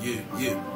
you, yeah.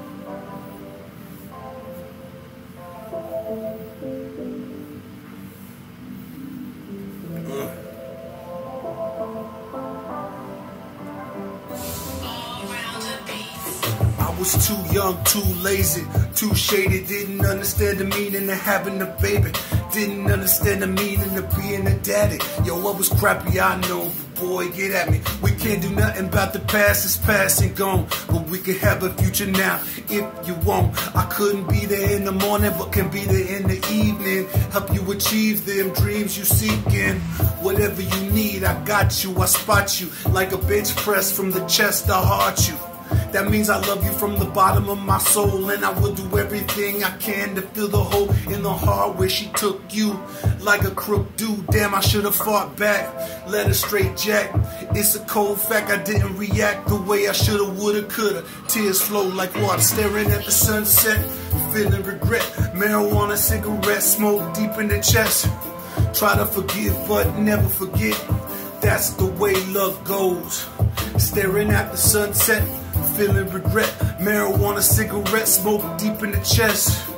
was too young, too lazy, too shaded. Didn't understand the meaning of having a baby. Didn't understand the meaning of being a daddy. Yo, I was crappy, I know. Boy, get at me. We can't do nothing about the past, it's past and gone. But we can have a future now if you want. I couldn't be there in the morning, but can be there in the evening. Help you achieve them dreams you seeking. Whatever you need, I got you. I spot you like a bench press from the chest. I heart you. That means I love you from the bottom of my soul, and I will do everything I can to fill the hole in the heart where she took you. Like a crook dude, damn, I should have fought back. Let her straight jack. It's a cold fact, I didn't react the way I shoulda, woulda, coulda. Tears flow like water, staring at the sunset, feeling regret. Marijuana, cigarette, smoke deep in the chest. Try to forgive, but never forget. That's the way love goes. Staring at the sunset, feeling regret. Marijuana, cigarette, smoke deep in the chest.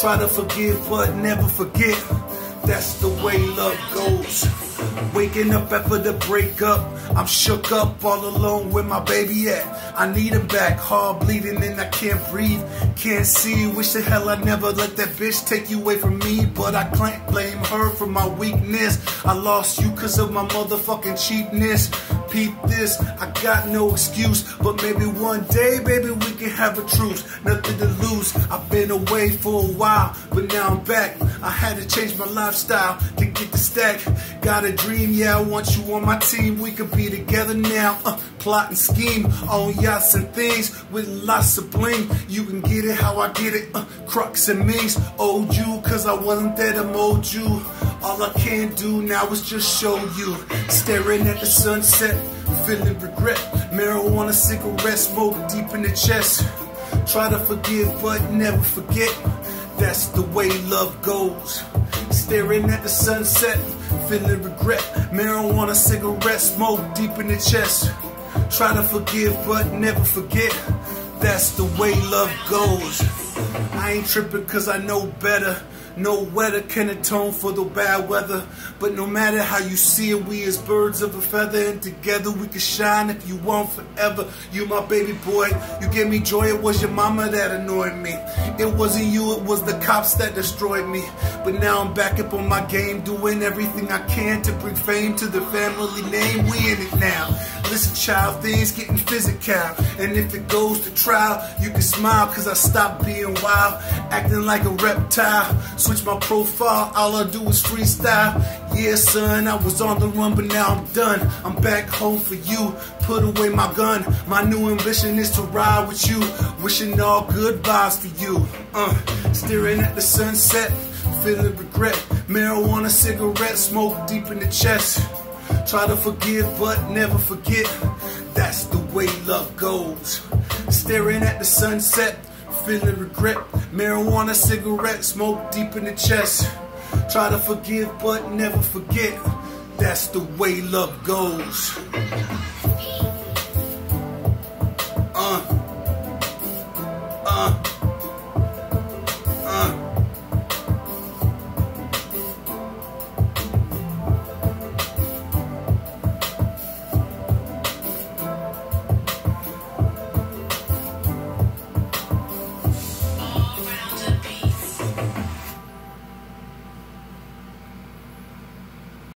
Try to forgive, but never forget. That's the way love goes. Waking up after the breakup, I'm shook up all alone where my baby at. I need him back, heart bleeding and I can't breathe, can't see. Wish the hell I never let that bitch take you away from me, but I can't blame her for my weakness. I lost you cause of my motherfucking cheapness. Peep this, I got no excuse, but maybe one day, baby, we can have a truce. Nothing to lose. I've been away for a while, but now I'm back. I had to change my lifestyle to get the stack. Got a dream, yeah, I want you on my team. We could be together now. Uh, plot and scheme on yachts and things with lots of bling. You can get it how I get it. Uh, crux and means. Owed you, cause I wasn't there to mold you. All I can do now is just show you. Staring at the sunset, feeling regret. Marijuana, cigarette, smoke deep in the chest. Try to forgive, but never forget. That's the way love goes. Staring at the sunset, feeling regret. Marijuana, cigarette, smoke deep in the chest. Try to forgive, but never forget. That's the way love goes. I ain't tripping cause I know better. No weather can atone for the bad weather. But no matter how you see it, we as birds of a feather. And together we can shine if you want forever. You my baby boy, you gave me joy. It was your mama that annoyed me. It wasn't you, it was the cops that destroyed me. But now I'm back up on my game, doing everything I can to bring fame to the family name. We in it now. Listen, child, things getting physical. And if it goes to trial, you can smile, cause I stopped being wild, acting like a reptile. Switch my profile, all I do is freestyle. Yeah, son, I was on the run, but now I'm done. I'm back home for you. Put away my gun. My new ambition is to ride with you. Wishing all good vibes for you. Uh, staring at the sunset, feeling regret. Marijuana, cigarette, smoke deep in the chest. Try to forgive, but never forget. That's the way love goes. Staring at the sunset, feeling regret. Marijuana, cigarette, smoke deep in the chest. Try to forgive, but never forget. That's the way love goes.